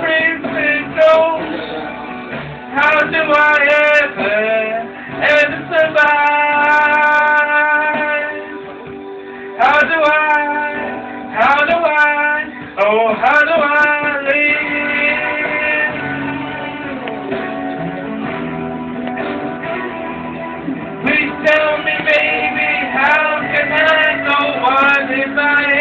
princely knows how do I ever, ever survive? How do I, how do I, oh how do I live? Please tell me baby, how can I go on if I